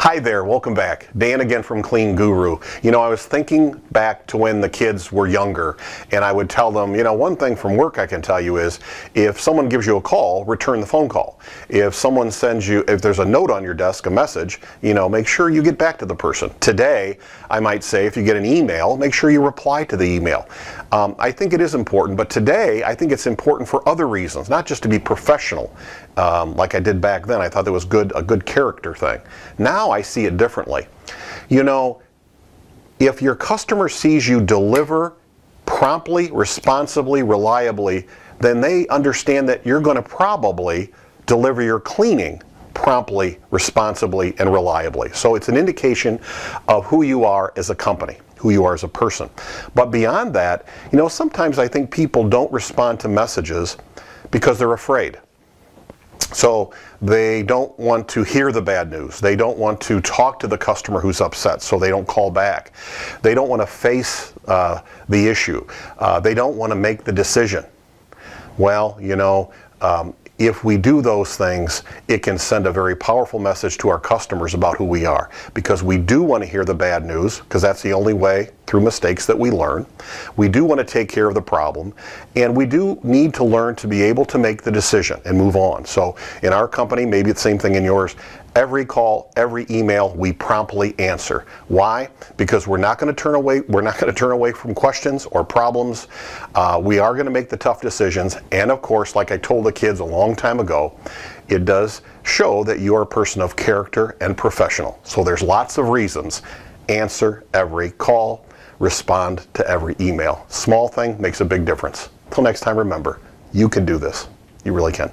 Hi there, welcome back. Dan again from Clean Guru. You know, I was thinking back to when the kids were younger, and I would tell them, you know, one thing from work I can tell you is if someone gives you a call, return the phone call. If someone sends you, if there's a note on your desk, a message, you know, make sure you get back to the person. Today, I might say if you get an email, make sure you reply to the email. Um, I think it is important, but today I think it's important for other reasons, not just to be professional, um, like I did back then. I thought that was good, a good character thing. Now I see it differently. You know, if your customer sees you deliver promptly, responsibly, reliably, then they understand that you're going to probably deliver your cleaning promptly, responsibly, and reliably. So it's an indication of who you are as a company, who you are as a person. But beyond that, you know, sometimes I think people don't respond to messages because they're afraid. So they don't want to hear the bad news. They don't want to talk to the customer who's upset, so they don't call back. They don't want to face uh, the issue. Uh, they don't want to make the decision. Well, you know, um, if we do those things, it can send a very powerful message to our customers about who we are. Because we do want to hear the bad news, because that's the only way through mistakes that we learn. We do want to take care of the problem, and we do need to learn to be able to make the decision and move on. So in our company, maybe it's the same thing in yours, every call, every email, we promptly answer. Why? Because we're not going to turn away. We're not going to turn away from questions or problems. Uh, we are going to make the tough decisions, and of course, like I told the kids a long time ago, it does show that you are a person of character and professional. So there's lots of reasons. Answer every call, respond to every email. Small thing makes a big difference. Till next time, remember, you can do this. You really can.